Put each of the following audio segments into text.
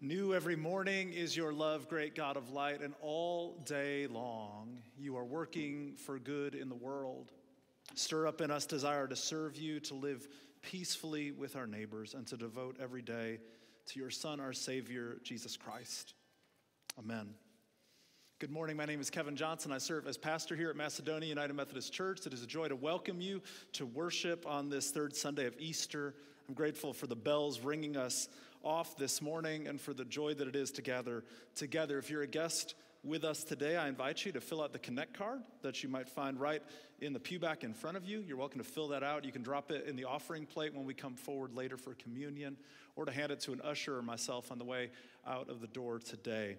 New every morning is your love, great God of light, and all day long you are working for good in the world. Stir up in us desire to serve you, to live peacefully with our neighbors, and to devote every day to your Son, our Savior, Jesus Christ. Amen. Good morning. My name is Kevin Johnson. I serve as pastor here at Macedonia United Methodist Church. It is a joy to welcome you to worship on this third Sunday of Easter. I'm grateful for the bells ringing us off this morning and for the joy that it is to gather together. If you're a guest with us today, I invite you to fill out the Connect card that you might find right in the pew back in front of you. You're welcome to fill that out. You can drop it in the offering plate when we come forward later for communion, or to hand it to an usher or myself on the way out of the door today.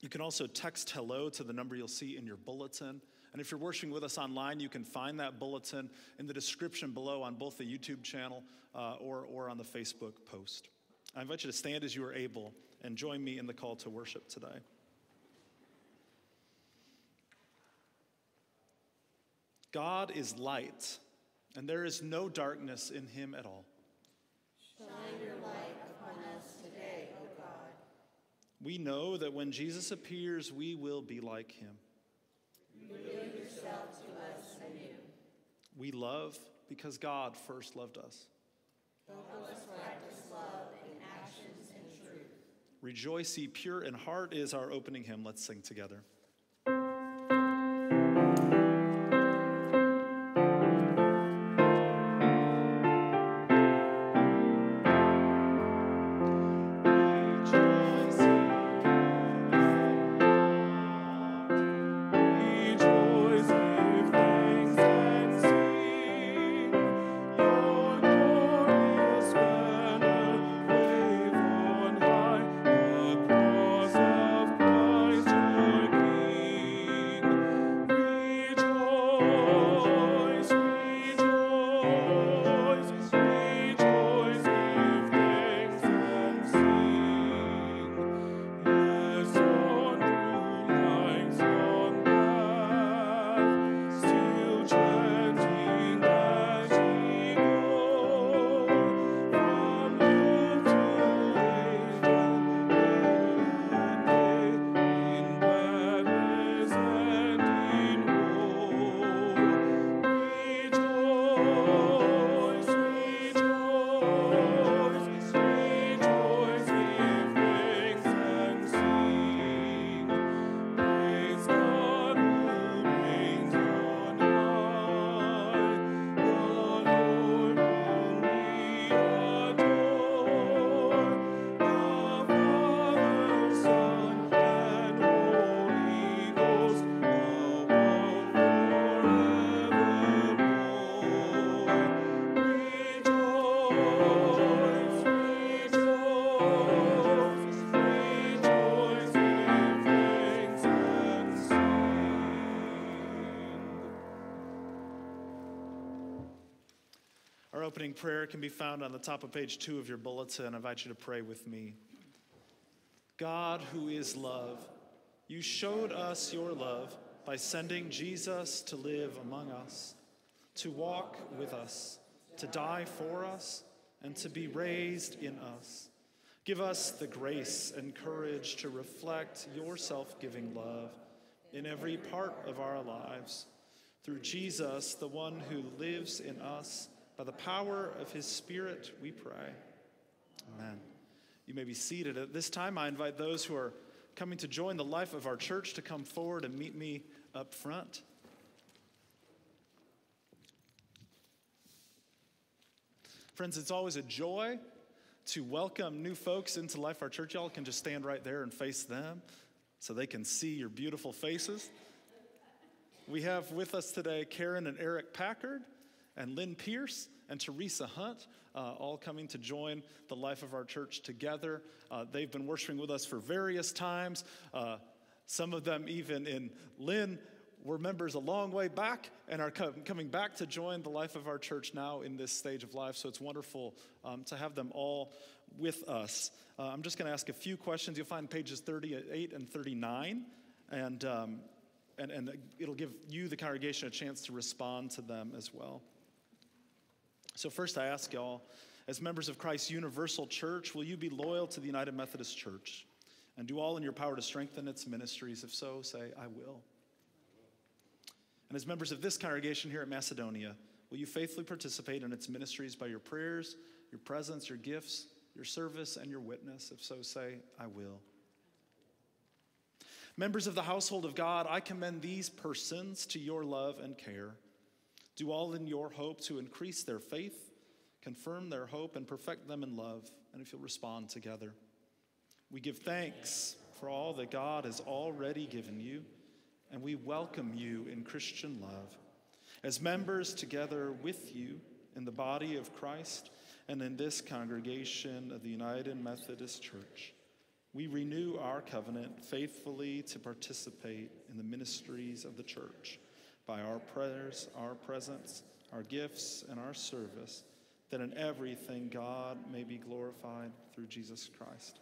You can also text hello to the number you'll see in your bulletin. And if you're worshiping with us online, you can find that bulletin in the description below on both the YouTube channel uh, or, or on the Facebook post. I invite you to stand as you are able and join me in the call to worship today. God is light, and there is no darkness in him at all. Shine your light upon us today, O God. We know that when Jesus appears, we will be like him. Reveal yourself to us anew. We love because God first loved us. Help us practice love in actions and truth. Rejoice, ye pure in heart is our opening hymn. Let's sing together. Opening prayer can be found on the top of page two of your bulletin. I invite you to pray with me. God, who is love, you showed us your love by sending Jesus to live among us, to walk with us, to die for us, and to be raised in us. Give us the grace and courage to reflect your self giving love in every part of our lives. Through Jesus, the one who lives in us, by the power of his Spirit, we pray. Amen. You may be seated. At this time, I invite those who are coming to join the life of our church to come forward and meet me up front. Friends, it's always a joy to welcome new folks into Life Our Church. Y'all can just stand right there and face them so they can see your beautiful faces. We have with us today Karen and Eric Packard and Lynn Pierce and Teresa Hunt, uh, all coming to join the life of our church together. Uh, they've been worshiping with us for various times. Uh, some of them, even in Lynn, were members a long way back and are co- coming back to join the life of our church now in this stage of life. So it's wonderful um, to have them all with us. Uh, I'm just going to ask a few questions. You'll find pages 38 and 39, and, um, and, and it'll give you, the congregation, a chance to respond to them as well. So, first, I ask y'all, as members of Christ's universal church, will you be loyal to the United Methodist Church and do all in your power to strengthen its ministries? If so, say, I will. And as members of this congregation here at Macedonia, will you faithfully participate in its ministries by your prayers, your presence, your gifts, your service, and your witness? If so, say, I will. Members of the household of God, I commend these persons to your love and care. Do all in your hope to increase their faith, confirm their hope, and perfect them in love. And if you'll respond together, we give thanks for all that God has already given you, and we welcome you in Christian love. As members together with you in the body of Christ and in this congregation of the United Methodist Church, we renew our covenant faithfully to participate in the ministries of the church by our prayers, our presence, our gifts, and our service, that in everything God may be glorified through Jesus Christ.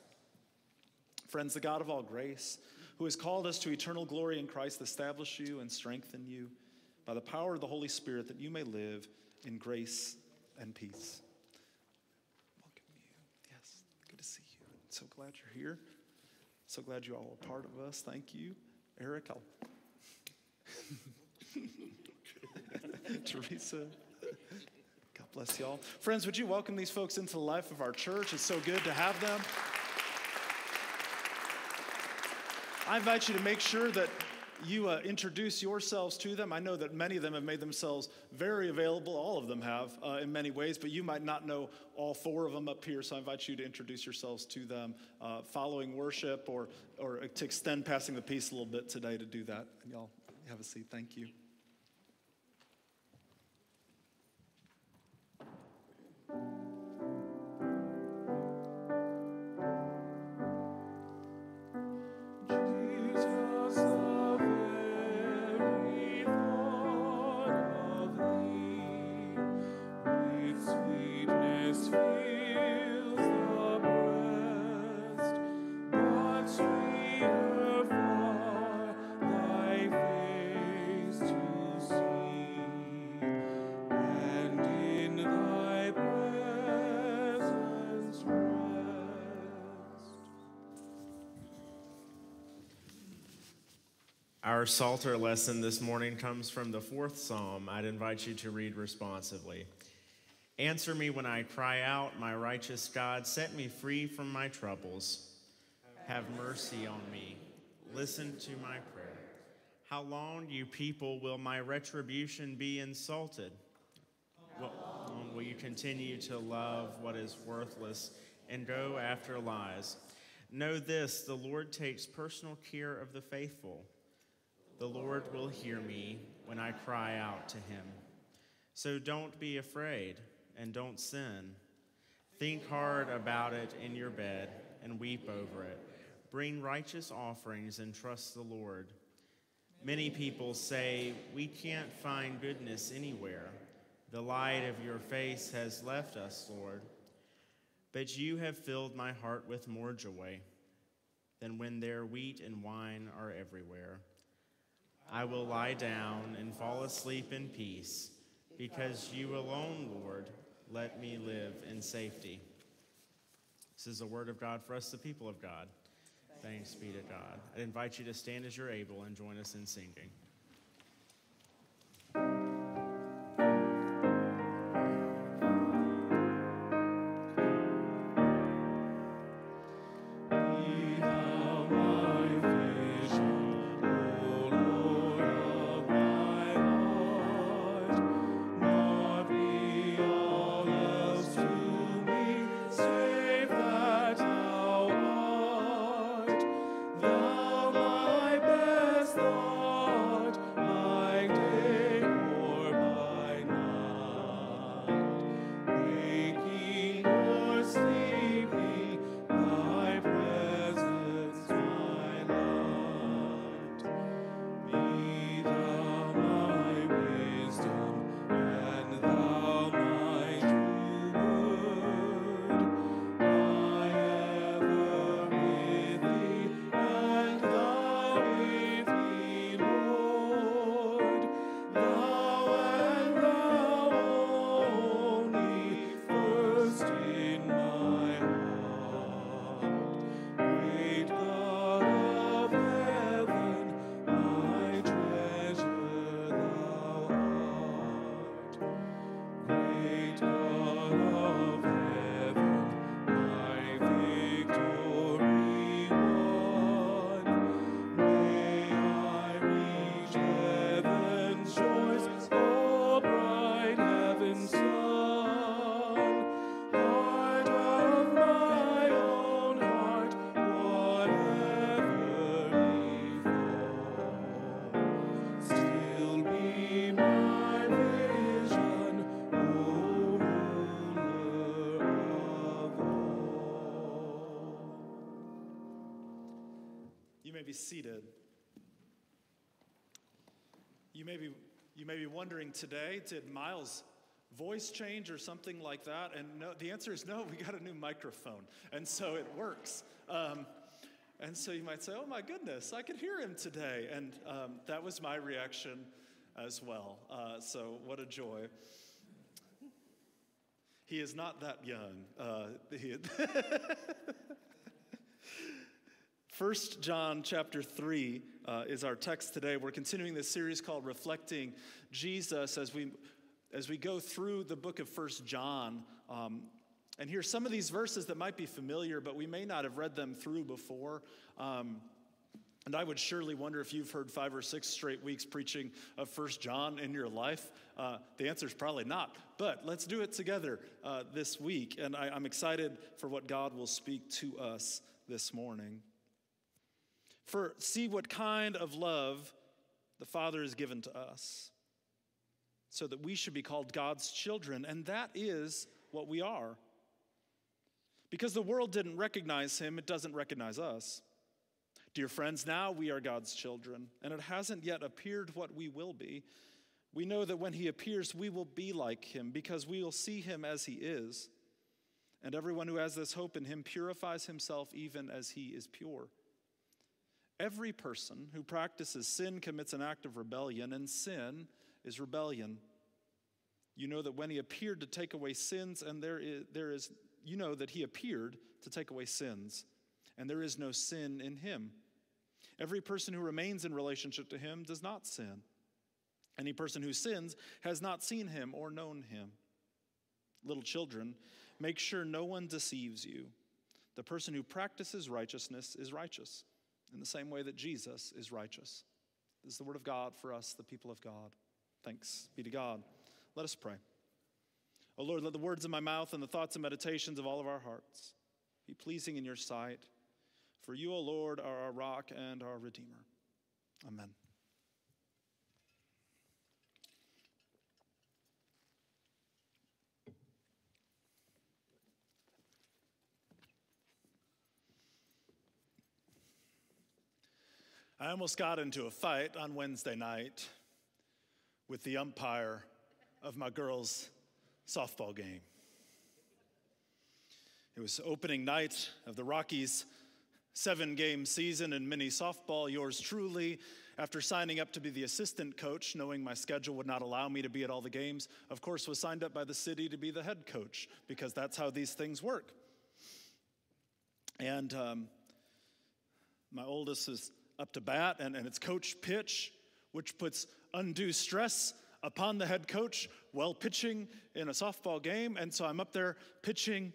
Friends, the God of all grace, who has called us to eternal glory in Christ, establish you and strengthen you by the power of the Holy Spirit that you may live in grace and peace. Welcome you. Yes, good to see you. So glad you're here. So glad you all are part of us. Thank you. Eric, I'll. Teresa. God bless y'all. Friends, would you welcome these folks into the life of our church? It's so good to have them. I invite you to make sure that you uh, introduce yourselves to them. I know that many of them have made themselves very available. All of them have uh, in many ways, but you might not know all four of them up here. So I invite you to introduce yourselves to them uh, following worship or, or to extend passing the peace a little bit today to do that. And y'all have a seat. Thank you. Our Psalter lesson this morning comes from the fourth psalm. I'd invite you to read responsively. Answer me when I cry out, my righteous God. Set me free from my troubles. Have mercy on me. Listen to my prayer. How long, you people, will my retribution be insulted? How long will you continue to love what is worthless and go after lies? Know this the Lord takes personal care of the faithful. The Lord will hear me when I cry out to him. So don't be afraid and don't sin. Think hard about it in your bed and weep over it. Bring righteous offerings and trust the Lord. Many people say, We can't find goodness anywhere. The light of your face has left us, Lord. But you have filled my heart with more joy than when their wheat and wine are everywhere. I will lie down and fall asleep in peace, because you alone, Lord, let me live in safety. This is the word of God for us, the people of God. Thanks be to God. I invite you to stand as you're able and join us in singing. You may be, you may be wondering today, did Miles' voice change or something like that? And no, the answer is no, we got a new microphone. And so it works. Um, and so you might say, oh my goodness, I could hear him today. And um, that was my reaction as well. Uh, so what a joy. He is not that young. Uh, 1 John chapter 3 uh, is our text today. We're continuing this series called Reflecting Jesus as we, as we go through the book of 1 John. Um, and here's some of these verses that might be familiar, but we may not have read them through before. Um, and I would surely wonder if you've heard five or six straight weeks preaching of First John in your life. Uh, the answer is probably not. But let's do it together uh, this week. And I, I'm excited for what God will speak to us this morning. For see what kind of love the Father has given to us, so that we should be called God's children, and that is what we are. Because the world didn't recognize him, it doesn't recognize us. Dear friends, now we are God's children, and it hasn't yet appeared what we will be. We know that when he appears, we will be like him, because we will see him as he is. And everyone who has this hope in him purifies himself even as he is pure. Every person who practices sin commits an act of rebellion, and sin is rebellion. You know that when he appeared to take away sins, and there is, there is you know that he appeared to take away sins, and there is no sin in him. Every person who remains in relationship to him does not sin. Any person who sins has not seen him or known him. Little children, make sure no one deceives you. The person who practices righteousness is righteous in the same way that Jesus is righteous. This is the word of God for us, the people of God. Thanks be to God. Let us pray. O oh Lord, let the words of my mouth and the thoughts and meditations of all of our hearts be pleasing in your sight. For you, O oh Lord, are our rock and our Redeemer. Amen. I almost got into a fight on Wednesday night with the umpire of my girls' softball game. It was opening night of the Rockies' seven game season in mini softball. Yours truly, after signing up to be the assistant coach, knowing my schedule would not allow me to be at all the games, of course, was signed up by the city to be the head coach because that's how these things work. And um, my oldest is up to bat, and, and it's coach pitch, which puts undue stress upon the head coach while pitching in a softball game. And so I'm up there pitching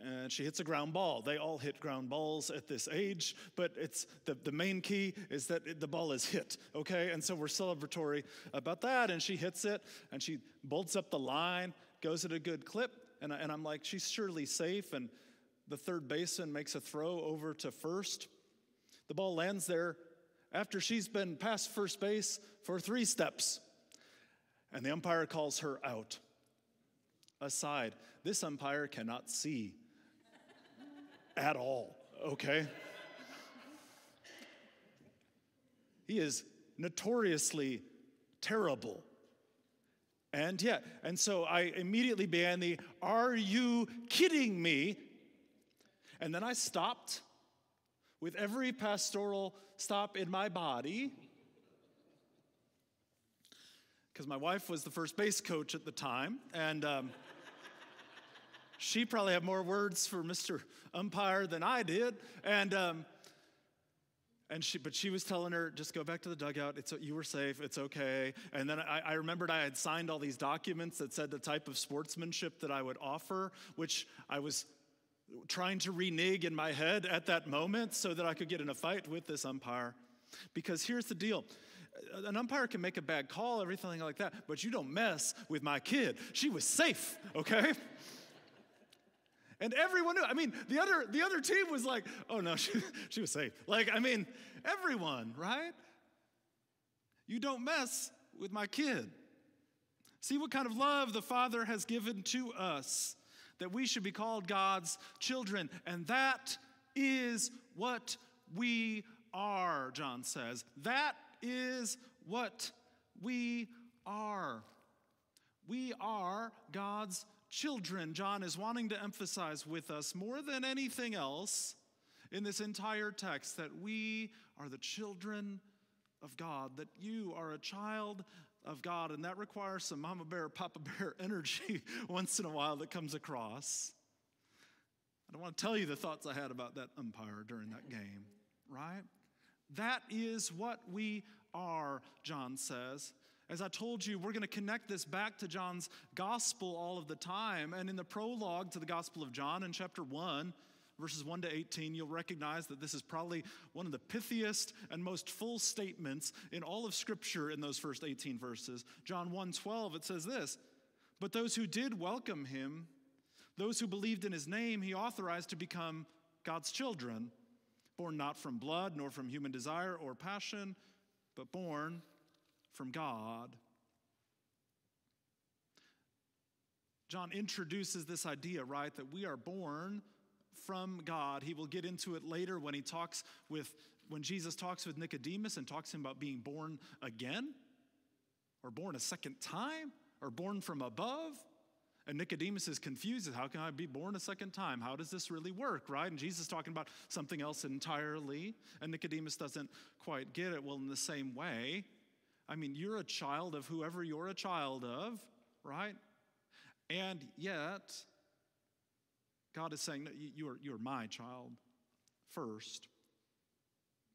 and she hits a ground ball. They all hit ground balls at this age, but it's the, the main key is that it, the ball is hit, okay? And so we're celebratory about that, and she hits it, and she bolts up the line, goes at a good clip, and, I, and I'm like, she's surely safe, and the third baseman makes a throw over to first. The ball lands there after she's been past first base for three steps, and the umpire calls her out. Aside, this umpire cannot see at all, okay? he is notoriously terrible. And yeah, and so I immediately began the, Are you kidding me? And then I stopped with every pastoral stop in my body. Because my wife was the first base coach at the time. And. Um, she probably had more words for Mr. Umpire than I did. And, um, and she, but she was telling her, just go back to the dugout. It's, you were safe. It's okay. And then I, I remembered I had signed all these documents that said the type of sportsmanship that I would offer, which I was trying to renege in my head at that moment so that I could get in a fight with this umpire. Because here's the deal an umpire can make a bad call, everything like that, but you don't mess with my kid. She was safe, okay? And everyone knew. I mean, the other, the other team was like, oh no, she, she was safe. Like, I mean, everyone, right? You don't mess with my kid. See what kind of love the Father has given to us, that we should be called God's children. And that is what we are, John says. That is what we are. We are God's children, John is wanting to emphasize with us more than anything else in this entire text that we are the children of God, that you are a child of God, and that requires some mama bear, papa bear energy once in a while that comes across. I don't want to tell you the thoughts I had about that umpire during that game, right? That is what we are, John says. As I told you, we're going to connect this back to John's gospel all of the time. And in the prologue to the Gospel of John in chapter 1, verses 1 to 18, you'll recognize that this is probably one of the pithiest and most full statements in all of Scripture in those first 18 verses. John 1 12, it says this But those who did welcome him, those who believed in his name, he authorized to become God's children, born not from blood, nor from human desire or passion, but born from God. John introduces this idea, right, that we are born from God. He will get into it later when he talks with, when Jesus talks with Nicodemus and talks him about being born again, or born a second time, or born from above. And Nicodemus is confused. How can I be born a second time? How does this really work, right? And Jesus is talking about something else entirely. And Nicodemus doesn't quite get it. Well, in the same way, I mean, you're a child of whoever you're a child of, right? And yet, God is saying, you're, you're my child first.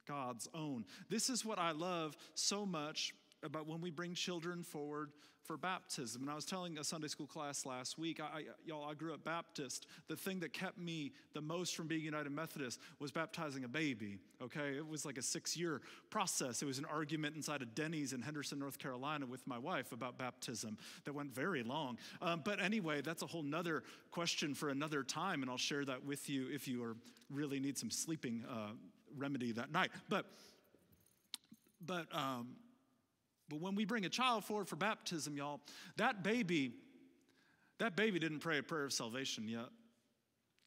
God's own. This is what I love so much about when we bring children forward for baptism. And I was telling a Sunday school class last week, I, I, y'all, I grew up Baptist. The thing that kept me the most from being United Methodist was baptizing a baby, okay? It was like a six year process. It was an argument inside of Denny's in Henderson, North Carolina with my wife about baptism that went very long. Um, but anyway, that's a whole nother question for another time, and I'll share that with you if you are, really need some sleeping uh, remedy that night. But, but, um, but when we bring a child forward for baptism, y'all, that baby, that baby didn't pray a prayer of salvation yet.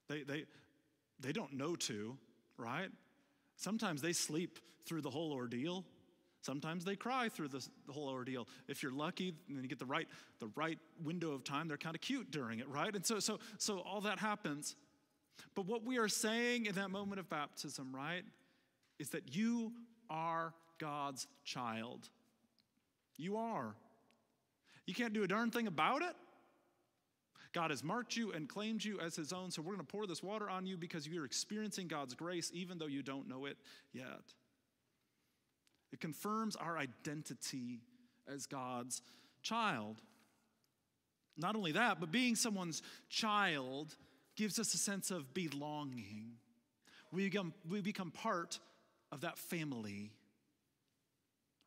They, they, they don't know to, right? Sometimes they sleep through the whole ordeal. Sometimes they cry through this, the whole ordeal. If you're lucky and you get the right, the right window of time, they're kind of cute during it, right? And so, so, so all that happens. But what we are saying in that moment of baptism, right, is that you are God's child. You are. You can't do a darn thing about it. God has marked you and claimed you as his own, so we're going to pour this water on you because you're experiencing God's grace even though you don't know it yet. It confirms our identity as God's child. Not only that, but being someone's child gives us a sense of belonging. We become, we become part of that family,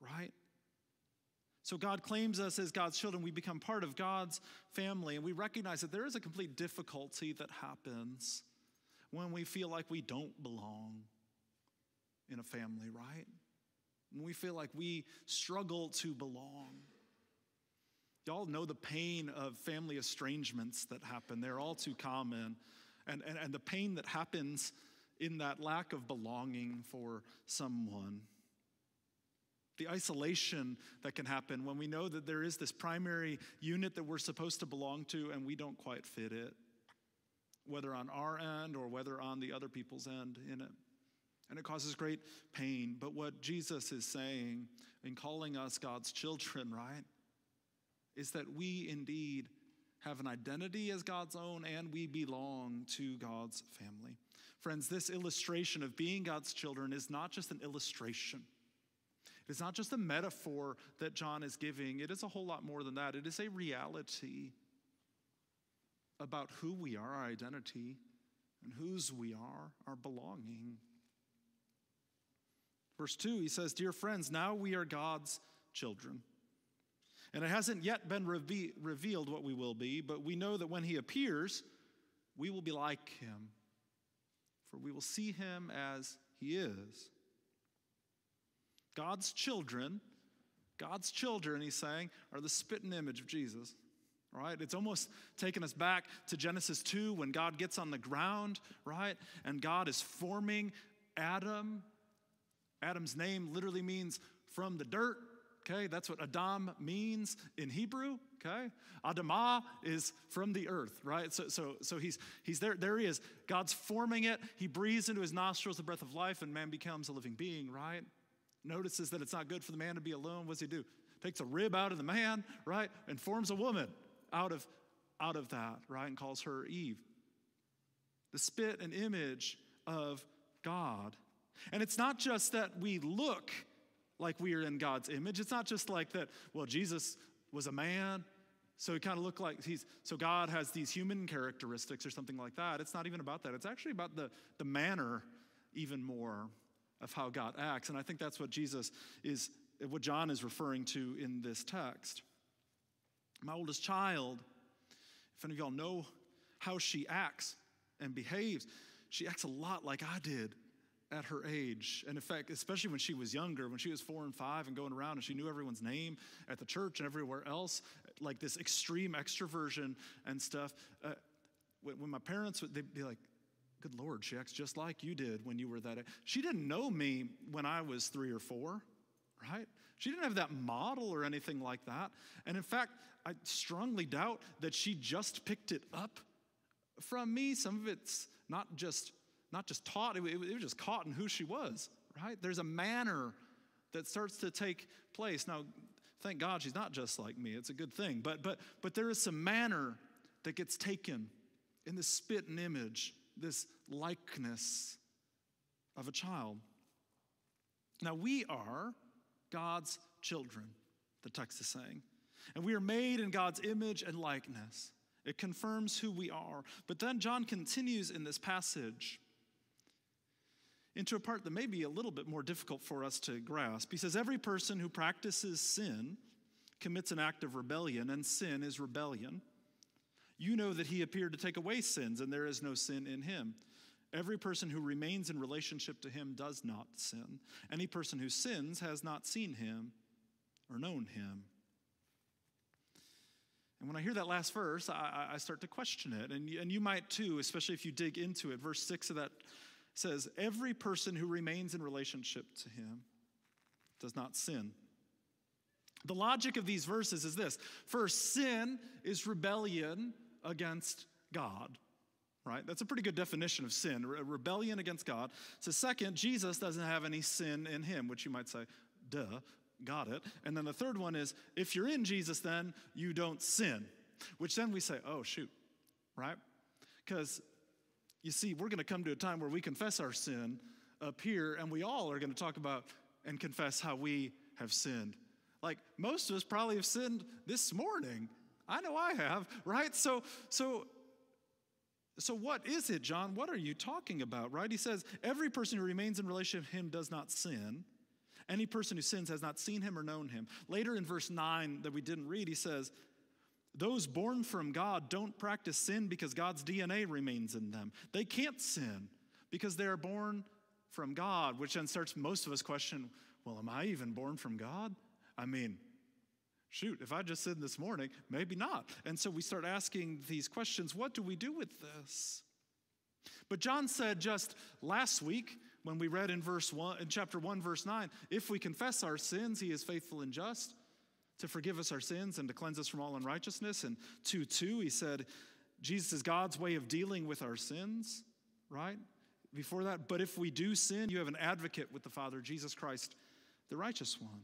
right? So God claims us as God's children. We become part of God's family, and we recognize that there is a complete difficulty that happens when we feel like we don't belong in a family, right? when we feel like we struggle to belong. Y'all know the pain of family estrangements that happen. They're all too common. And, and, and the pain that happens in that lack of belonging for someone. The isolation that can happen when we know that there is this primary unit that we're supposed to belong to and we don't quite fit it, whether on our end or whether on the other people's end in it and it causes great pain. But what Jesus is saying in calling us God's children, right, is that we indeed have an identity as God's own and we belong to God's family. Friends, this illustration of being God's children is not just an illustration. It is not just a metaphor that John is giving. It is a whole lot more than that. It is a reality about who we are, our identity, and whose we are, our belonging. Verse 2, he says, Dear friends, now we are God's children. And it hasn't yet been reve- revealed what we will be, but we know that when he appears, we will be like him, for we will see him as he is. God's children, God's children, he's saying, are the spitting image of Jesus. Right? It's almost taking us back to Genesis 2 when God gets on the ground, right? And God is forming Adam Adam's name literally means from the dirt. Okay, that's what Adam means in Hebrew. Okay, Adamah is from the earth, right? So, so, so he's he's there. There he is. God's forming it. He breathes into his nostrils the breath of life, and man becomes a living being, right? Notices that it's not good for the man to be alone. What does he do? Takes a rib out of the man, right, and forms a woman out of out of that, right, and calls her Eve. The spit and image of God. And it's not just that we look like we are in God's image. It's not just like that, well, Jesus was a man, so he kind of looked like he's, so God has these human characteristics or something like that. It's not even about that. It's actually about the, the manner, even more, of how God acts. And I think that's what Jesus is, what John is referring to in this text. My oldest child, if any of y'all know how she acts and behaves, she acts a lot like I did at her age. And in fact, especially when she was younger, when she was four and five and going around and she knew everyone's name at the church and everywhere else, like this extreme extroversion and stuff. Uh, when, my parents would, they'd be like, Good Lord, she acts just like you did when you were that age. She didn't know me when I was three or four, right? She didn't have that model or anything like that. And in fact, I strongly doubt that she just picked it up from me. Some of it's not just not just taught, it, it was just caught in who she was, right? There's a manner that starts to take place. Now, thank God she's not just like me. It's a good thing. But but but there is some manner that gets taken in the spit and image, this likeness of a child. Now we are God's children, the text is saying. And we are made in God's image and likeness. It confirms who we are. But then John continues in this passage into a part that may be a little bit more difficult for us to grasp. He says, Every person who practices sin commits an act of rebellion, and sin is rebellion. You know that he appeared to take away sins, and there is no sin in him. Every person who remains in relationship to him does not sin. Any person who sins has not seen him or known him. And when I hear that last verse, I, I start to question it. And, and you might too, especially if you dig into it. Verse 6 of that says, Every person who remains in relationship to him. does not sin. The logic of these verses is this first, sin is rebellion against God, right? That's a pretty good definition of sin, re- rebellion against God. So, second, Jesus doesn't have any sin in him, which you might say, duh, got it. And then the third one is if you're in Jesus, then you don't sin, which then we say, oh, shoot, right? Because you see, we're going to come to a time where we confess our sin up here, and we all are going to talk about and confess how we have sinned. Like most of us probably have sinned this morning. I know I have, right? So, so, so what is it, John? What are you talking about, right? He says, every person who remains in relationship with him does not sin. Any person who sins has not seen him or known him. Later in verse 9 that we didn't read, he says, those born from God don't practice sin because God's DNA remains in them. They can't sin because they are born from God, which then starts most of us question, well, am I even born from God? I mean, shoot, if I just sinned this morning, maybe not. And so we start asking these questions what do we do with this? But John said just last week when we read in verse 1 in chapter 1 verse 9, if we confess our sins, he is faithful and just to forgive us our sins and to cleanse us from all unrighteousness. And 2 2, he said, Jesus is God's way of dealing with our sins, right? Before that, but if we do sin, you have an advocate with the Father, Jesus Christ, the righteous one.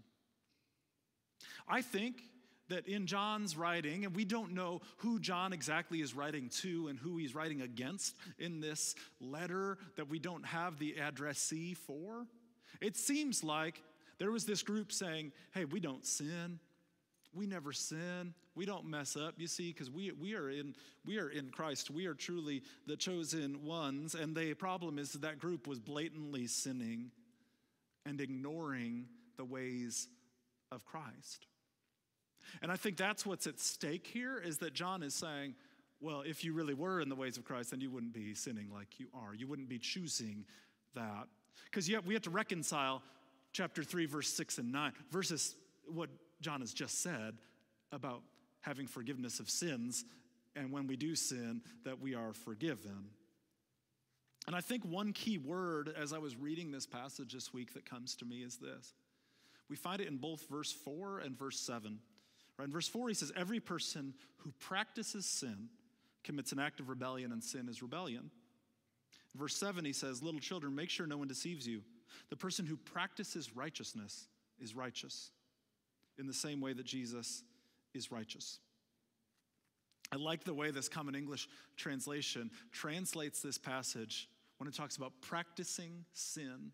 I think that in John's writing, and we don't know who John exactly is writing to and who he's writing against in this letter that we don't have the addressee for, it seems like there was this group saying, hey, we don't sin. We never sin. We don't mess up, you see, because we, we, are in, we are in Christ. We are truly the chosen ones. And the problem is that, that group was blatantly sinning and ignoring the ways of Christ. And I think that's what's at stake here is that John is saying, well, if you really were in the ways of Christ, then you wouldn't be sinning like you are. You wouldn't be choosing that. Because yet we have to reconcile chapter 3, verse 6 and 9, versus what John has just said about having forgiveness of sins, and when we do sin, that we are forgiven. And I think one key word as I was reading this passage this week that comes to me is this. We find it in both verse 4 and verse 7. Right? In verse 4, he says, Every person who practices sin commits an act of rebellion, and sin is rebellion. In verse 7, he says, Little children, make sure no one deceives you. The person who practices righteousness is righteous in the same way that Jesus is righteous. I like the way this Common English translation translates this passage when it talks about practicing sin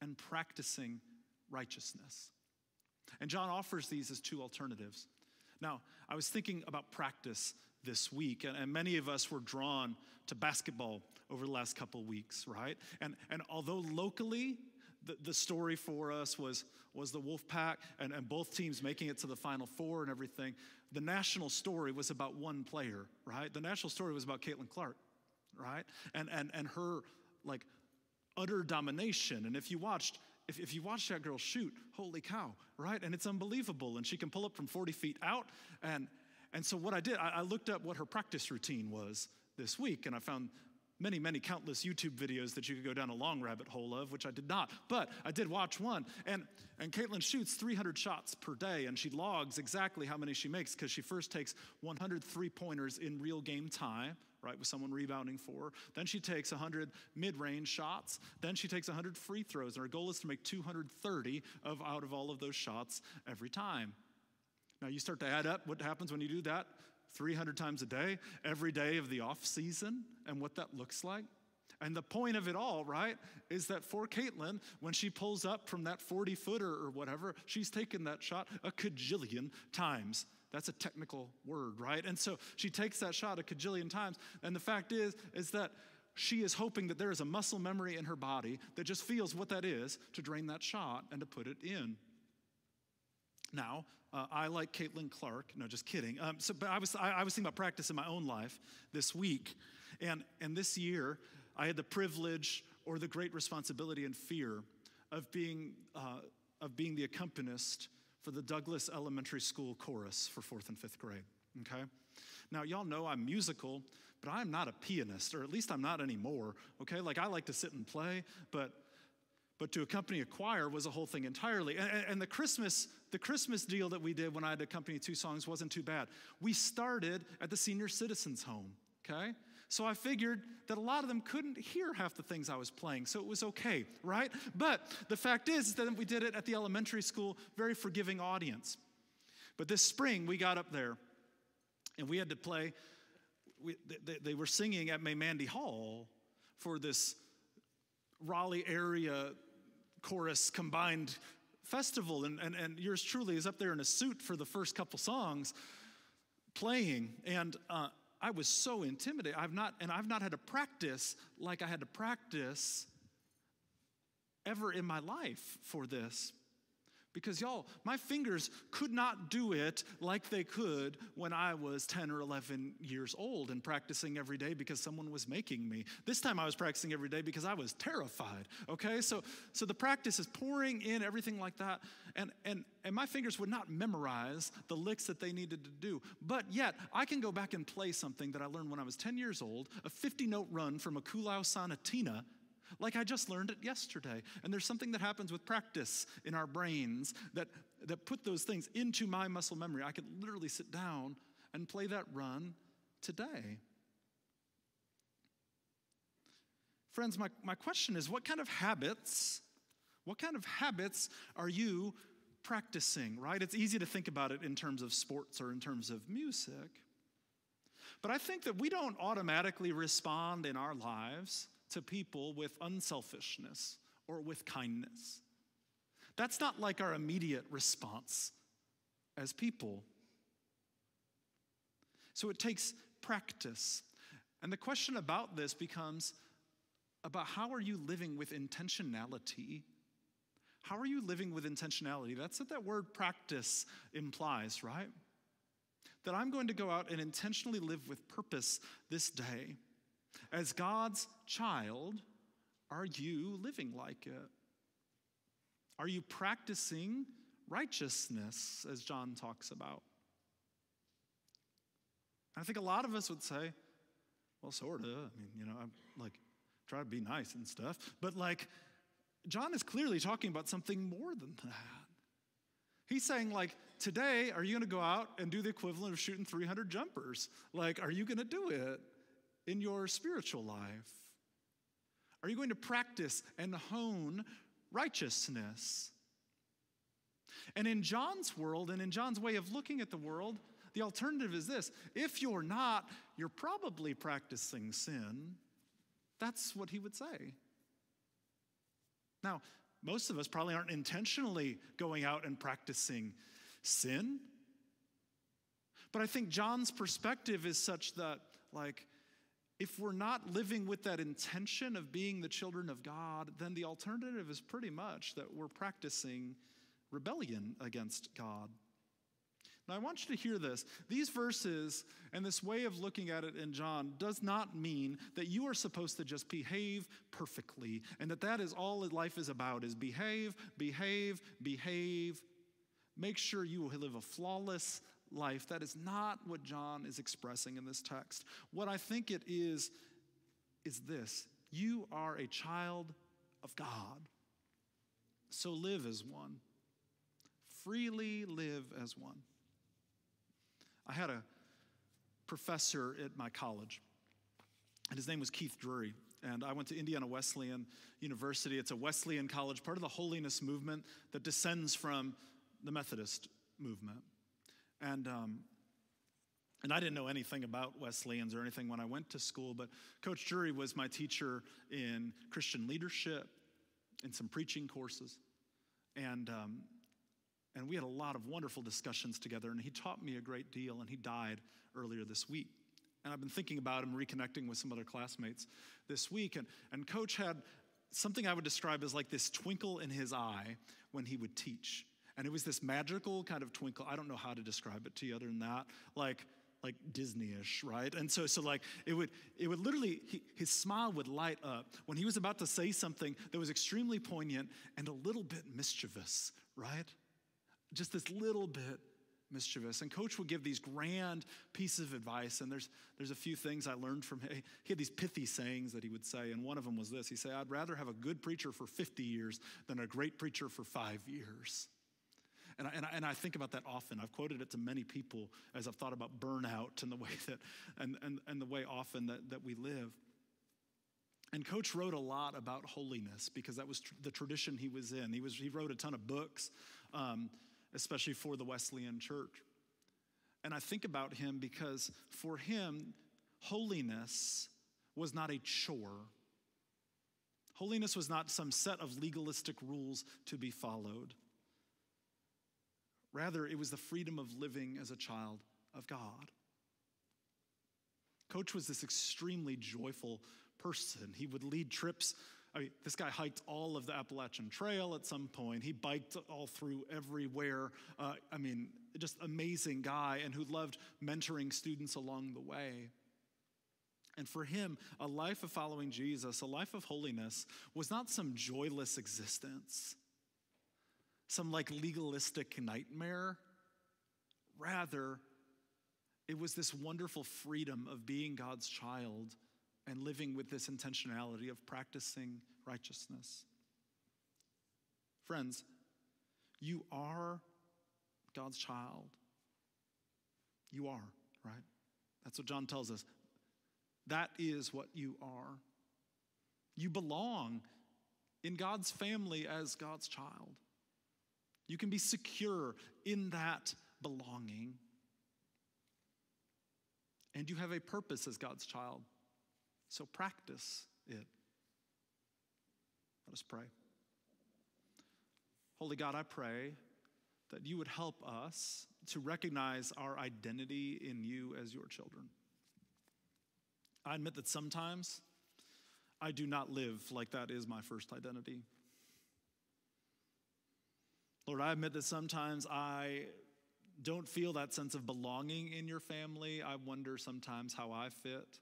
and practicing righteousness. And John offers these as two alternatives. Now, I was thinking about practice this week, and, and, many of us were drawn to basketball over the last couple weeks, right? And, and although locally, the, the story for us was, was the Wolfpack and, and both teams making it to the Final Four and everything, the national story was about one player, right? The national story was about Caitlin Clark, right? And, and, and her, like, utter domination. And if you watched if, if you watch that girl shoot, holy cow, right? And it's unbelievable. And she can pull up from 40 feet out. And, and so what I did, I, I looked up what her practice routine was this week, and I found many, many countless YouTube videos that you could go down a long rabbit hole of, which I did not. But I did watch one. And, and Caitlin shoots 300 shots per day, and she logs exactly how many she makes because she first takes 100 three pointers in real game time, right, with someone rebounding for her. Then she takes 100 mid range shots. Then she takes 100 free throws. And her goal is to make 230 of, out of all of those shots every time. Now you start to add up what happens when you do that 300 times a day, every day of the off season, and what that looks like. And the point of it all, right, is that for Caitlin, when she pulls up from that 40 footer or whatever, she's taken that shot a cajillion times. That's a technical word, right? And so she takes that shot a cajillion times. And the fact is, is that she is hoping that there is a muscle memory in her body that just feels what that is to drain that shot and to put it in. Now, uh, I like Caitlin Clark. No, just kidding. Um, so, but I was, I, I, was thinking about practice in my own life this week. And, and this year, I had the privilege or the great responsibility and fear of being, uh, of being the accompanist for the Douglas Elementary School chorus for fourth and fifth grade. Okay? Now, y'all know I'm musical, but I'm not a pianist, or at least I'm not anymore. Okay? Like, I like to sit and play, but but to accompany a choir was a whole thing entirely. And, and, the Christmas, the Christmas deal that we did when I had to accompany two songs wasn't too bad. We started at the senior citizens home, okay? So I figured that a lot of them couldn't hear half the things I was playing, so it was okay, right? But the fact is that we did it at the elementary school, very forgiving audience. But this spring, we got up there and we had to play. We, they, they were singing at Meymandi Hall for this Raleigh area chorus combined festival. And, and, and yours truly is up there in a suit for the first couple songs playing. And uh, I was so intimidated. I've not, and I've not had to practice like I had to practice ever in my life for this. Because, y'all, my fingers could not do it like they could when I was 10 or 11 years old and practicing every day because someone was making me. This time I was practicing every day because I was terrified, okay? So, so the practice is pouring in, everything like that. And, and, and my fingers would not memorize the licks that they needed to do. But yet, I can go back and play something that I learned when I was 10 years old a 50 note run from a Kuhlau Sonatina like I just learned it yesterday. And there's something that happens with practice in our brains that, that put those things into my muscle memory. I could literally sit down and play that run today. Friends, my, my question is what kind of habits, what kind of habits are you practicing, right? It's easy to think about it in terms of sports or in terms of music. But I think that we don't automatically respond in our lives to people with unselfishness or with kindness. That's not like our immediate response as people. So it takes practice. And the question about this becomes about how are you living with intentionality? How are you living with intentionality? That's what that word practice implies, right? That I'm going to go out and intentionally live with purpose this day. As God's child, are you living like it? Are you practicing righteousness, as John talks about? I think a lot of us would say, well, sort of. I mean, you know, I'm like, try to be nice and stuff. But like, John is clearly talking about something more than that. He's saying, like, today, are you going to go out and do the equivalent of shooting 300 jumpers? Like, are you going to do it? In your spiritual life? Are you going to practice and hone righteousness? And in John's world and in John's way of looking at the world, the alternative is this if you're not, you're probably practicing sin. That's what he would say. Now, most of us probably aren't intentionally going out and practicing sin. But I think John's perspective is such that, like, if we're not living with that intention of being the children of God, then the alternative is pretty much that we're practicing rebellion against God. Now, I want you to hear this. These verses and this way of looking at it in John does not mean that you are supposed to just behave perfectly and that that is all life is about is behave, behave, behave. Make sure you live a flawless life. That is not what John is expressing in this text. What I think it is, is this you are a child of God. So live as one. Freely live as one. I had a professor at my college, and his name was Keith Drury. And I went to Indiana Wesleyan University. It's a Wesleyan college, part of the holiness movement that descends from the Methodist movement. And, um, and I didn't know anything about Wesleyans or anything when I went to school, but Coach Drury was my teacher in Christian leadership, in some preaching courses. And, um, and we had a lot of wonderful discussions together, and he taught me a great deal, and he died earlier this week. And I've been thinking about him, reconnecting with some other classmates this week. And, and Coach had something I would describe as like this twinkle in his eye when he would teach. And it was this magical kind of twinkle. I don't know how to describe it to you other than that. Like, like Disney-ish, right? And so, so like it would, it would literally, he, his smile would light up when he was about to say something that was extremely poignant and a little bit mischievous, right? Just this little bit mischievous. And coach would give these grand pieces of advice. And there's, there's a few things I learned from him. He had these pithy sayings that he would say. And one of them was this He said, I'd rather have a good preacher for 50 years than a great preacher for five years. And I, and, I, and I think about that often. I've quoted it to many people as I've thought about burnout and the way that, and, and, and the way often that, that we live. And Coach wrote a lot about holiness because that was tr- the tradition he was in. He, was, he wrote a ton of books, um, especially for the Wesleyan church. And I think about him because for him, holiness was not a chore. Holiness was not some set of legalistic rules to be followed. Rather, it was the freedom of living as a child of God. Coach was this extremely joyful person. He would lead trips. I mean, this guy hiked all of the Appalachian Trail at some point. He biked all through everywhere. Uh, I mean, just amazing guy, and who loved mentoring students along the way. And for him, a life of following Jesus, a life of holiness, was not some joyless existence, some like legalistic nightmare. Rather, it was this wonderful freedom of being God's child and living with this intentionality of practicing righteousness. Friends, you are God's child. You are, right? That's what John tells us. That is what you are. You belong in God's family as God's child. You can be secure in that belonging. And you have a purpose as God's child. So practice it. Let us pray. Holy God, I pray that you would help us to recognize our identity in you as your children. I admit that sometimes I do not live like that is my first identity. Lord, I admit that sometimes I don't feel that sense of belonging in your family. I wonder sometimes how I fit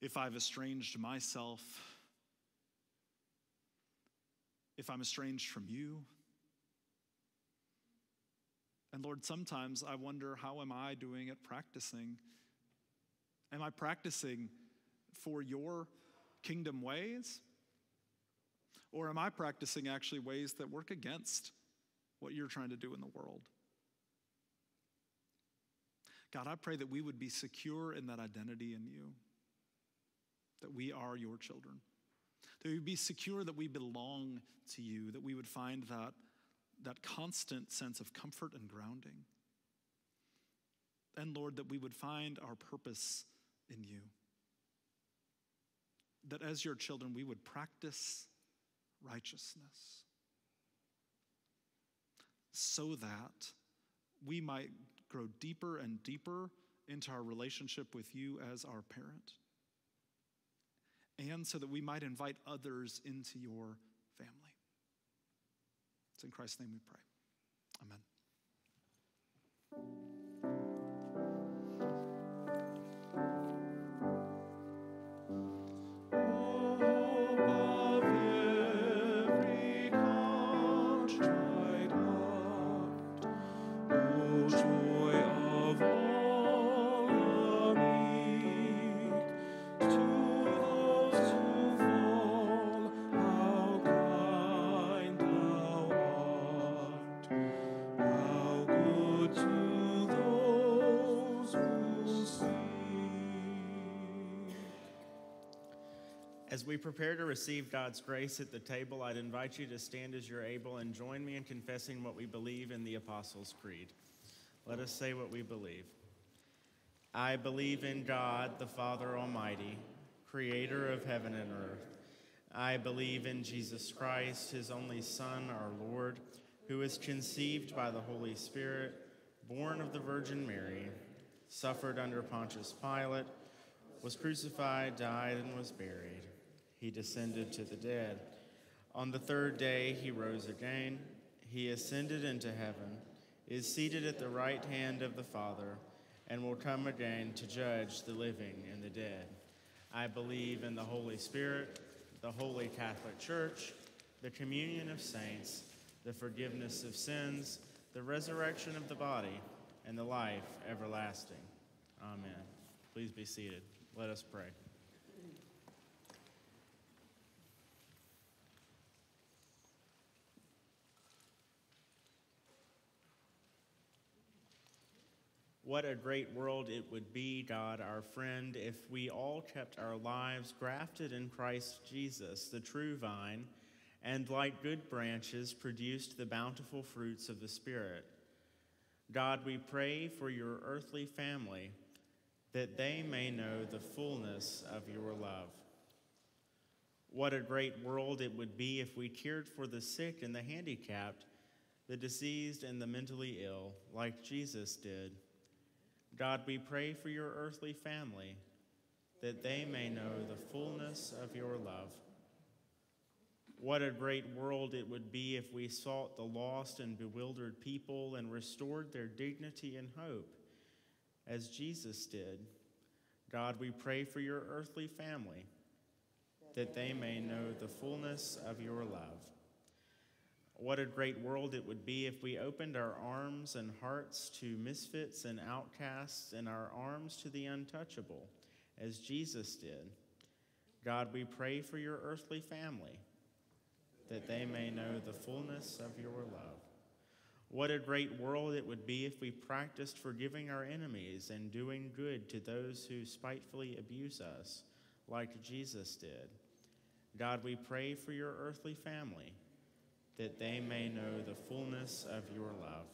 if I've estranged myself, if I'm estranged from you. And Lord, sometimes I wonder how am I doing at practicing? Am I practicing for your kingdom ways? Or am I practicing actually ways that work against what you're trying to do in the world? God, I pray that we would be secure in that identity in you that we are your children. That we be secure that we belong to you, that we would find that, that constant sense of comfort and grounding. And Lord, that we would find our purpose in you. That as your children, we would practice righteousness so that we might grow deeper and deeper into our relationship with you as our parent and so that we might invite others into your family. It's in Christ's name we pray. Amen. We prepare to receive God's grace at the table, I'd invite you to stand as you're able and join me in confessing what we believe in the Apostles' Creed. Let us say what we believe. I believe in God, the Father Almighty, creator of heaven and earth. I believe in Jesus Christ, his only Son, our Lord, who was conceived by the Holy Spirit, born of the Virgin Mary, suffered under Pontius Pilate, was crucified, died, and was buried he descended to the dead. On the third day, he rose again. He ascended into heaven, is seated at the right hand of the Father, and will come again to judge the living and the dead. I believe in the Holy Spirit, the Holy Catholic Church, the communion of saints, the forgiveness of sins, the resurrection of the body, and the life everlasting. Amen. Please be seated. Let us pray. What a great world it would be, God, our friend, if we all kept our lives grafted in Christ Jesus, the true vine, and like good branches produced the bountiful fruits of the Spirit. God, we pray for your earthly family that they may know the fullness of your love. What a great world it would be if we cared for the sick and the handicapped, the diseased and the mentally ill, like Jesus did. God, we pray for your earthly family that they may know the fullness of your love. What a great world it would be if we sought the lost and bewildered people and restored their dignity and hope, as Jesus did. God, we pray for your earthly family that they may know the fullness of your love. What a great world it would be if we opened our arms and hearts to misfits and outcasts and our arms to the untouchable, as Jesus did. God, we pray for your earthly family, that they may know the fullness of your love. What a great world it would be if we practiced forgiving our enemies and doing good to those who spitefully abuse us, like Jesus did. God, we pray for your earthly family that they may know the fullness of your love.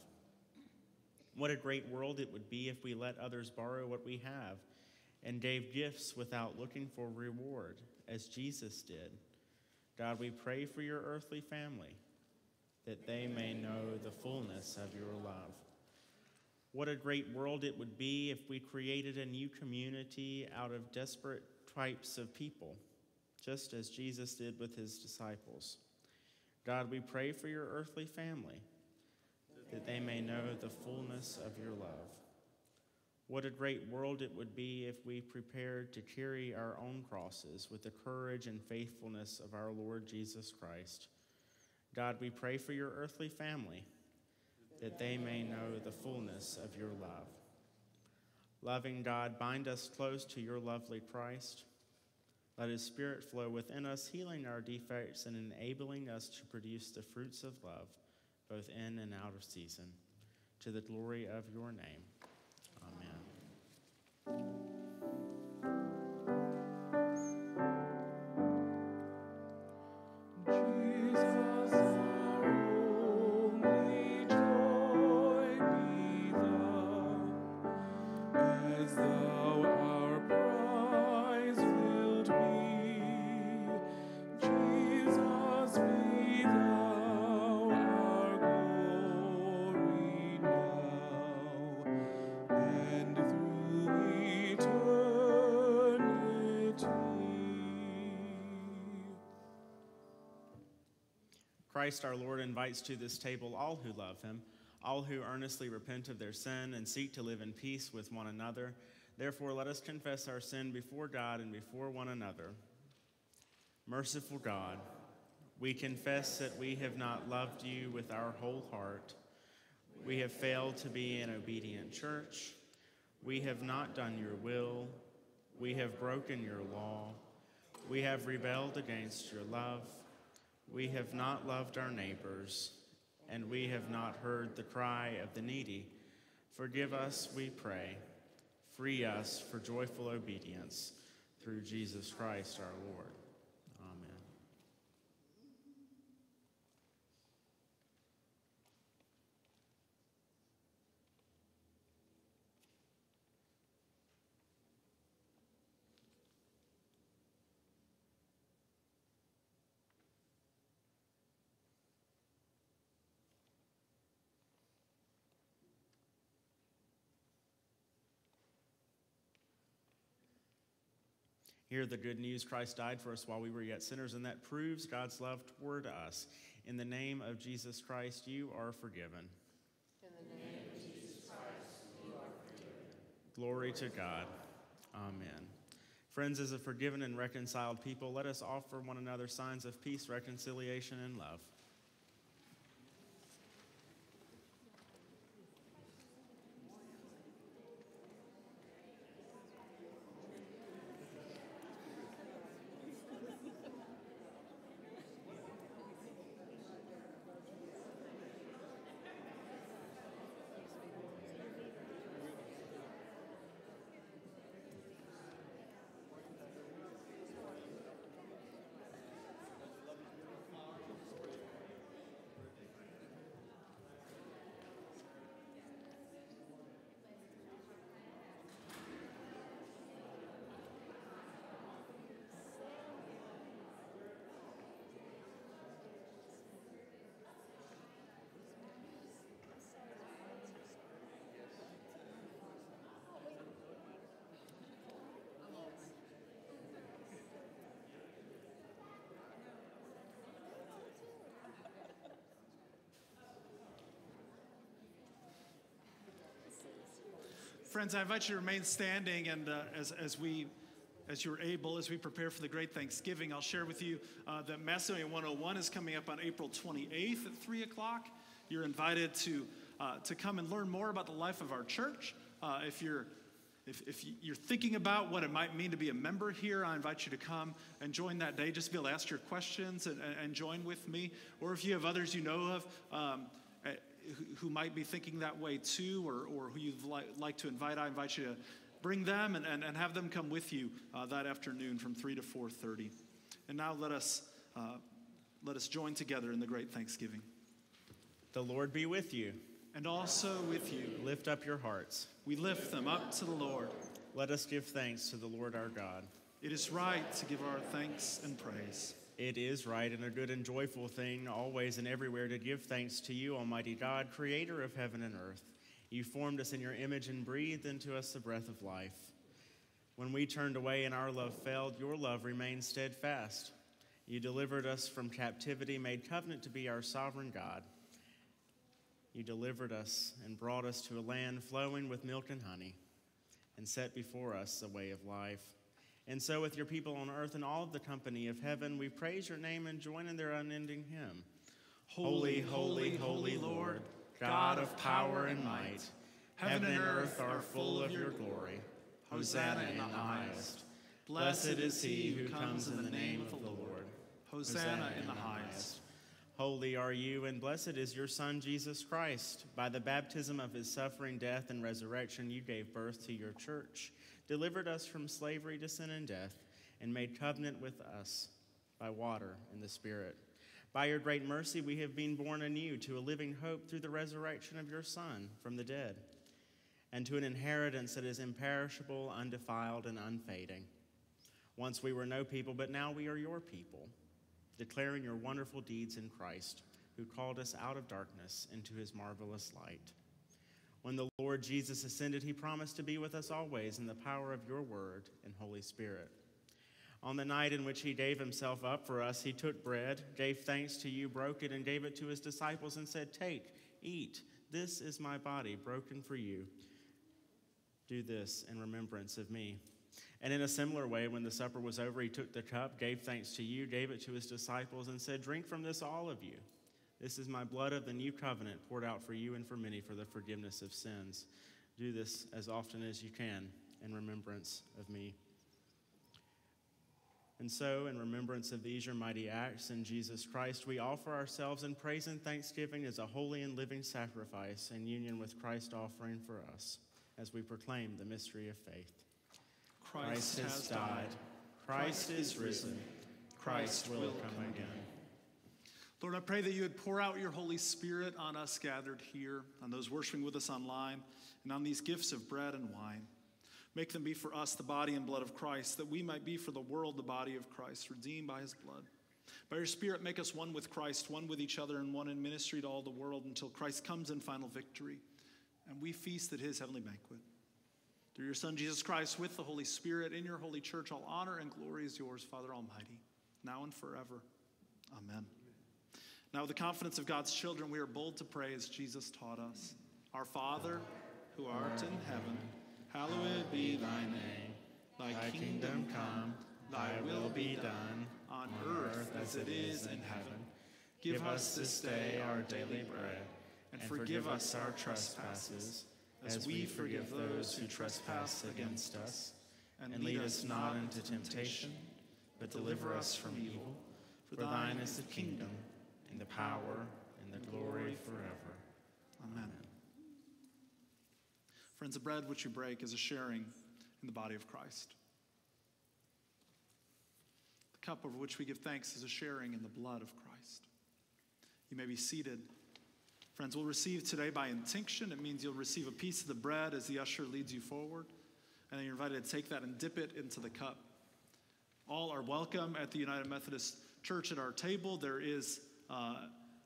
What a great world it would be if we let others borrow what we have and gave gifts without looking for reward, as Jesus did. God, we pray for your earthly family that they may know the fullness of your love. What a great world it would be if we created a new community out of desperate types of people, just as Jesus did with his disciples. God, we pray for your earthly family, that they may know the fullness of your love. What a great world it would be if we prepared to carry our own crosses with the courage and faithfulness of our Lord Jesus Christ. God, we pray for your earthly family, that they may know the fullness of your love. Loving God, bind us close to your lovely Christ. Let his spirit flow within us, healing our defects and enabling us to produce the fruits of love, both in and out of season, to the glory of your name. Amen. Jesus, Christ our Lord invites to this table all who love him, all who earnestly repent of their sin and seek to live in peace with one another. Therefore, let us confess our sin before God and before one another. Merciful God, we confess that we have not loved you with our whole heart. We have failed to be an obedient church. We have not done your will. We have broken your law. We have rebelled against your love. We have not loved our neighbors, and we have not heard the cry of the needy. Forgive us, we pray. Free us for joyful obedience through Jesus Christ our Lord. Amen. Hear the good news Christ died for us while we were yet sinners, and that proves God's love toward us. In the name of Jesus Christ, you are forgiven. In the name of Jesus Christ, you are forgiven. Glory to God. Amen. Friends, as a forgiven and reconciled people, let us offer one another signs of peace, reconciliation, and love. Friends, I invite you to remain standing, and uh, as, as we as you're able, as we prepare for the great Thanksgiving, I'll share with you uh, that Macedonia 101 is coming up on April 28th at 3 o'clock. You're invited to, uh, to come and learn more about the life of our church. Uh, if, you're, if, if you're thinking about what it might mean to be a member here, I invite you to come and join that day. Just be able to ask your questions and, and, join with me. Or if you have others you know of, um, who, might be thinking that way too, or, or who you'd li- like to invite, I invite you to bring them and, and, and have them come with you uh, that afternoon from 3 to 4.30 and now let us uh, let us join together in the great thanksgiving The Lord be with you. and also with you Lift up your hearts. we lift them up to the lord Let us give thanks to the Lord our God. it is right to give our thanks and praise It is right and a good and joyful thing, always and everywhere, to give thanks to you, Almighty God, creator of heaven and earth. You formed us in your image and breathed into us the breath of life. When we turned away and our love failed, your love remained steadfast. You delivered us from captivity, made covenant to be our sovereign God. You delivered us and brought us to a land flowing with milk and honey, and set before us a way of life. And so, with your people on earth and all of the company of heaven, we praise your name and join in their unending hymn. Holy, holy, holy Lord, God of power and might, heaven and earth are full of your glory. Hosanna in the highest. Blessed is he who comes in the name of the Lord. hosanna in the highest Holy are you, and blessed is your Son, Jesus Christ. By the baptism of his suffering, death, and resurrection, you gave birth to your church, delivered us from slavery to sin and death, and made covenant with us by water and the Spirit. By your great mercy, we have been born anew to a living hope through the resurrection of your Son from the dead, and to an inheritance that is imperishable, undefiled, and unfading. Once we were no people, but now we are your people declaring your wonderful deeds in Christ, who called us out of darkness into his marvelous light. When the Lord Jesus ascended, he promised to be with us always in the power of your word and Holy Spirit. On the night in which he gave himself up for us, he took bread, gave thanks to you, broke it, and gave it to his disciples, and said, Take, eat. This is my body broken for you. Do this in remembrance of me. And in a similar way, when the supper was over, he took the cup, gave thanks to you, gave it to his disciples, and said, Drink from this, all of you. This is my blood of the new covenant poured out for you and for many for the forgiveness of sins. Do this as often as you can in remembrance of me. And so, in remembrance of these your mighty acts in Jesus Christ, we offer ourselves in praise and thanksgiving as a holy and living sacrifice in union with Christ offering for us as we proclaim the mystery of faith. Christ has died. Christ is risen. Christ will come again. Lord, I pray that you would pour out your Holy Spirit on us gathered here, on those worshiping with us online, and on these gifts of bread and wine. Make them be for us the body and blood of Christ, that we might be for the world the body of Christ, redeemed by his blood. By your Spirit, make us one with Christ, one with each other, and one in ministry to all the world until Christ comes in final victory, and we feast at his heavenly banquet. Through your Son, Jesus Christ, with the Holy Spirit, in your holy church, all honor and glory is yours, Father Almighty, now and forever. Amen. Now, with the confidence of God's children, we are bold to pray as Jesus taught us Our Father, who art in heaven, hallowed be thy name. Thy, kingdom come, thy will be done, on earth as it is in heaven. Give us this day our daily bread, and forgive us our trespasses, as we forgive those who trespass against us. and lead us not into temptation, but deliver us from evil. For thine is the kingdom, and the power, and the glory forever. Amen. Friends, the bread which you break is a sharing in the body of Christ. The cup over which we give thanks is a sharing in the blood of Christ. You may be seated. Friends, we'll receive today by intinction. It means you'll receive a piece of the bread as the usher leads you forward. And then you're invited to take that and dip it into the cup. All are welcome at the United Methodist Church at our table. There is uh,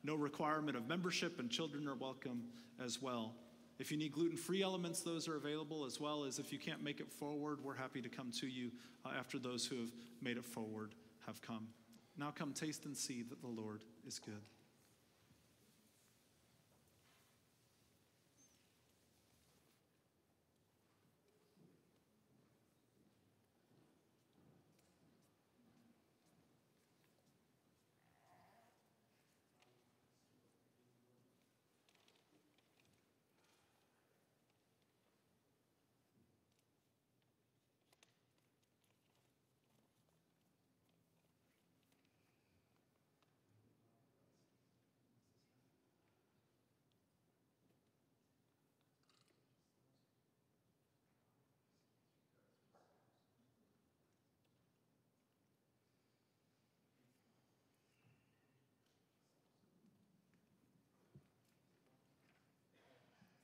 no requirement of membership, and children are welcome as well. If you need gluten free elements, those are available, as well as if you can't make it forward, we're happy to come to you uh, after those who have made it forward have come. Now come taste and see that the Lord is good.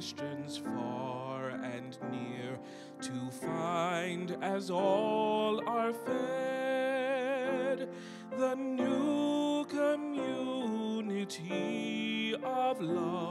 Christians far and near to find as all are fed the new community of love.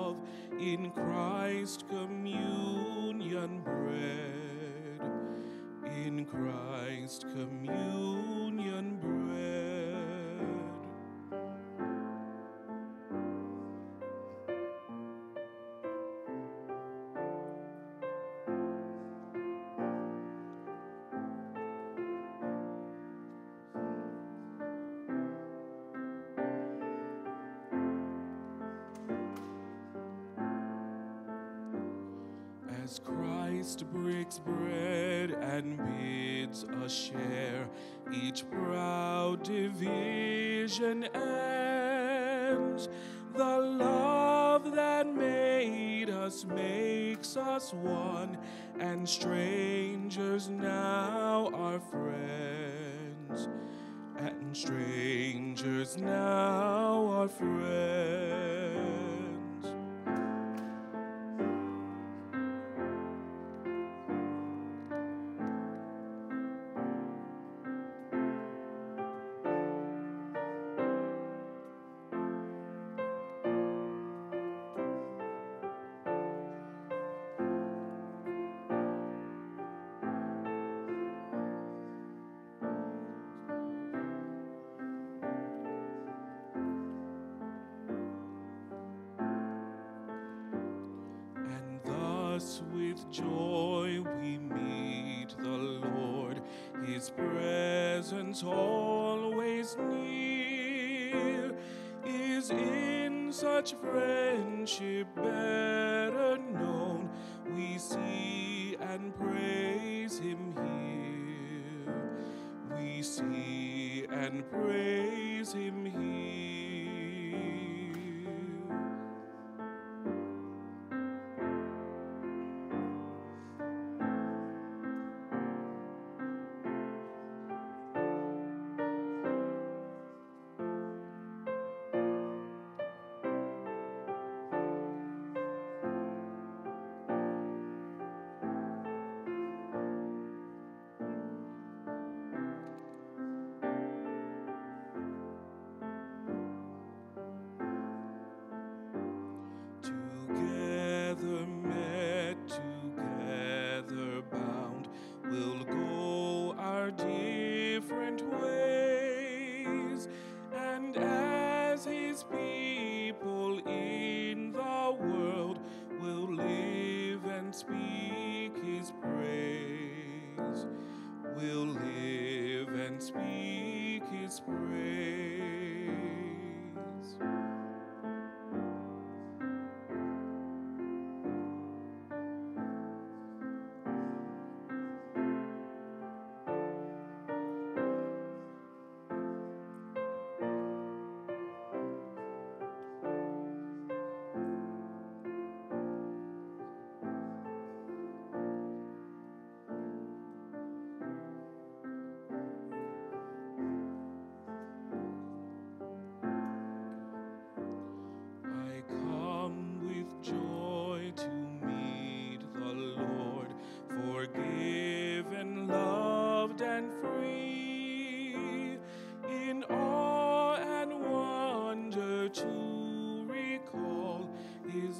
Christ breaks bread and bids us share each proud division ends. The love that made us makes us one, and strangers now are friends. And strangers now are friends.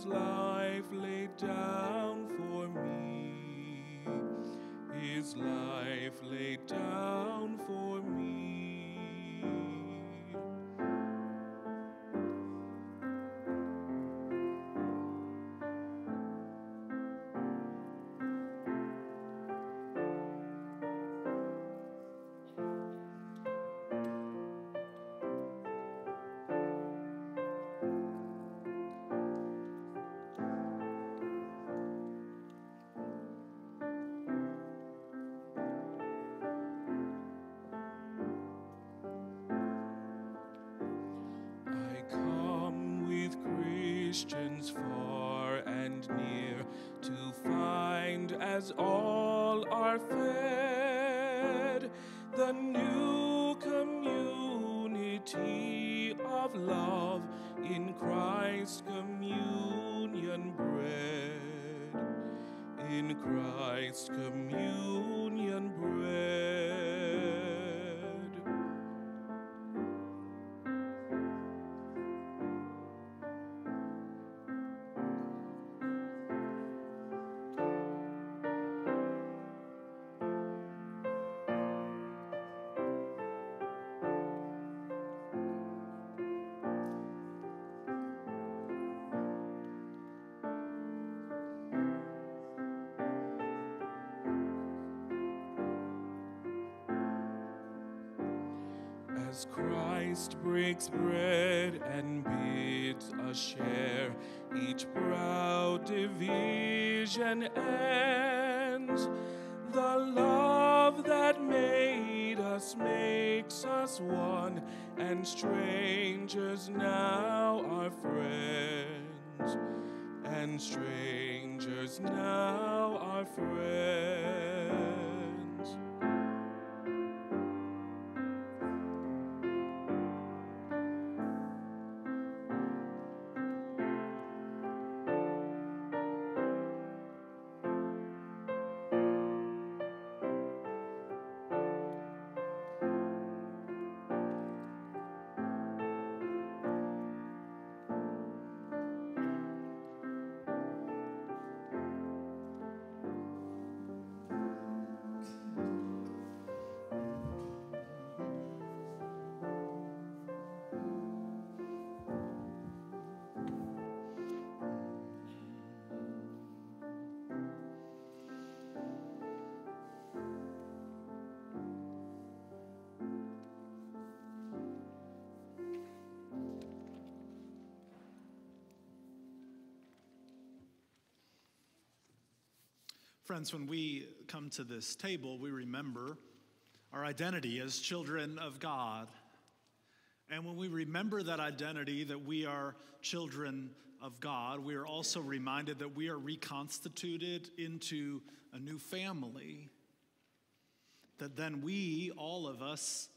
life laid down. Christians far and near to find as all are fed the new community of love in Christ's communion bread. In Christ's communion As Christ breaks bread and bids us share, each proud division ends. The love that made us makes us one, and strangers now are friends. And strangers now are friends. Friends, when we come to this table, we remember our identity as children of God. And when we remember that identity, that we are children of God, we are also reminded that we are reconstituted into a new family. That then we, all of us,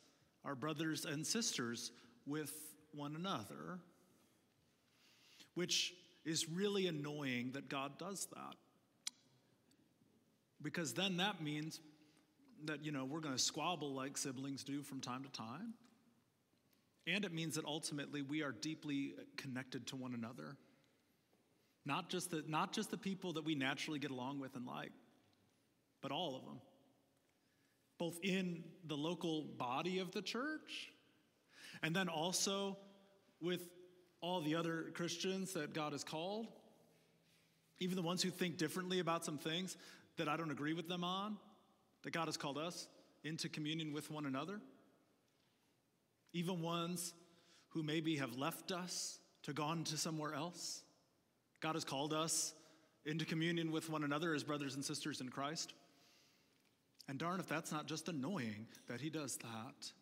are brothers and sisters with one another, which is really annoying that God does that because then that means that you know we're going to squabble like siblings do from time to time. And it means that ultimately we are deeply connected to one another. Not just the not just the people that we naturally get along with and like but all of them. Both in the local body of the church and then also with all the other christians that god has called. Even the ones who think differently about some things that I don't agree with them on, that God has called us into communion with one another. Even ones who maybe have left us to gone to somewhere else. God has called us into communion with one another as brothers and sisters in Christ. And darn if that's not just annoying that he does that.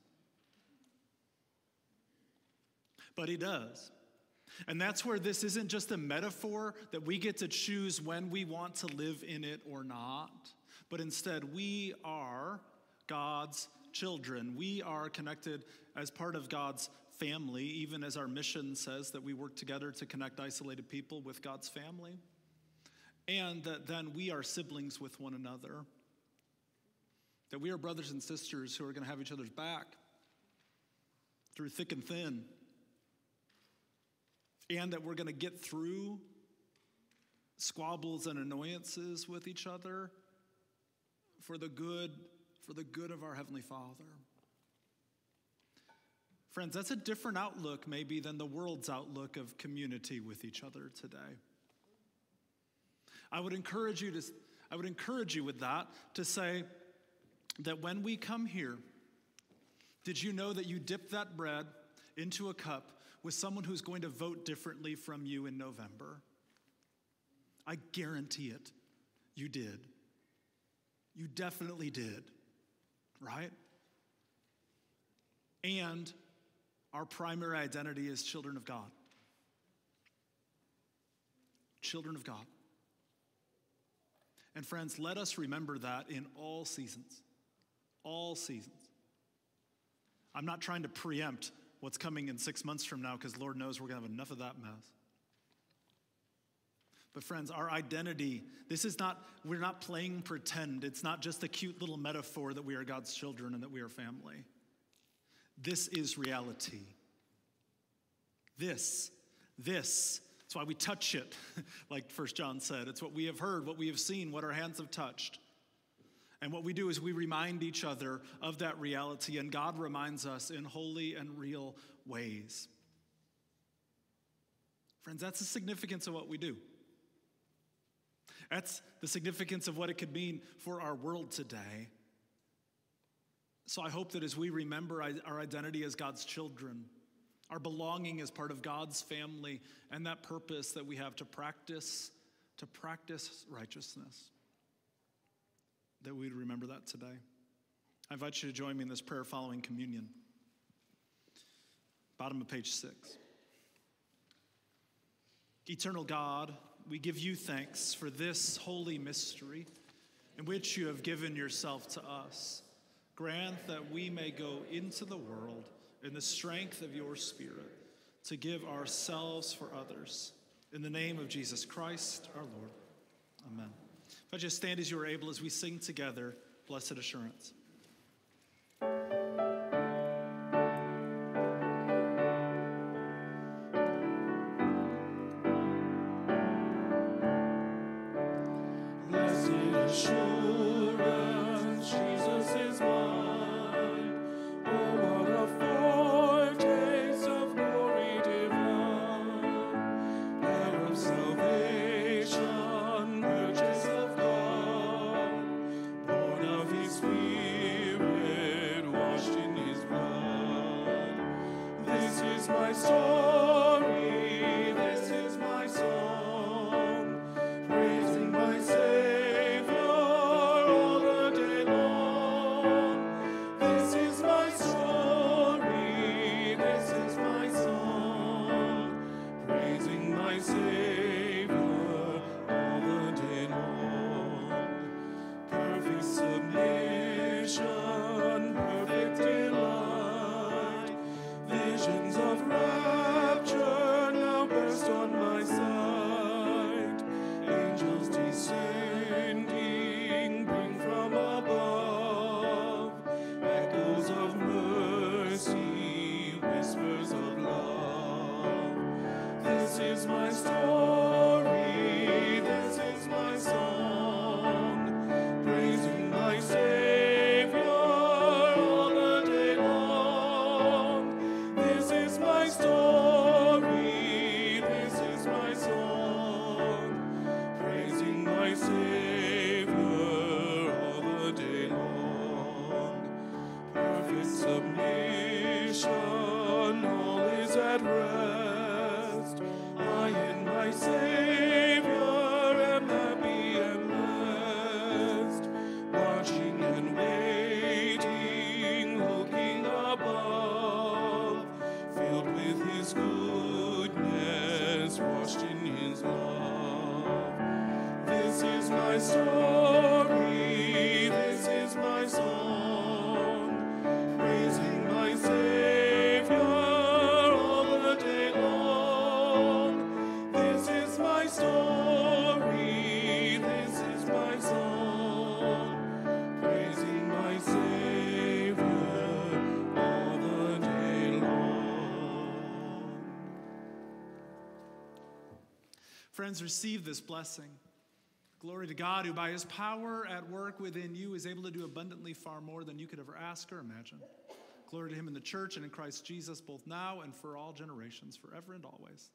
But he does. And that's where this isn't just a metaphor that we get to choose when we want to live in it or not, but instead we are God's children. We are connected as part of God's family, even as our mission says that we work together to connect isolated people with God's family. And that then we are siblings with one another. That we are brothers and sisters who are going to have each other's back through thick and thin and that we're going to get through squabbles and annoyances with each other for the good, for the good of our Heavenly Father. Friends, that's a different outlook, maybe, than the world's outlook of community with each other today. I would encourage you to, I would encourage you with that to say that when we come here, did you know that you dip that bread into a cup with someone who's going to vote differently from you in November? I guarantee it. You did. You definitely did, right? And our primary identity is children of God. Children of God. And friends, let us remember that in all seasons. All seasons. I'm not trying to preempt what's coming in six months from now because Lord knows we're going to have enough of that mess. But, friends, our identity, this is not, we're not playing pretend. It's not just a cute little metaphor that we are God's children and that we are family. This is reality. This, this, that's why we touch it, like First John said. It's what we have heard, what we have seen, what our hands have touched. And what we do is we remind each other of that reality, and God reminds us in holy and real ways. Friends, that's the significance of what we do. That's the significance of what it could mean for our world today. So I hope that as we remember our identity as God's children, our belonging as part of God's family, and that purpose that we have to practice, to practice righteousness, that we'd remember that today. I invite you to join me in this prayer following communion. Bottom of page six. Eternal God, we give you thanks for this holy mystery in which you have given yourself to us. Grant that we may go into the world in the strength of your Spirit to give ourselves for others. In the name of Jesus Christ, our Lord. Amen. If I just stand as you are able as we sing together, Blessed Assurance. visions Friends, receive this blessing. Glory to God, who by his power at work within you is able to do abundantly far more than you could ever ask or imagine. Glory to him in the church and in Christ Jesus, both now and for all generations, forever and always.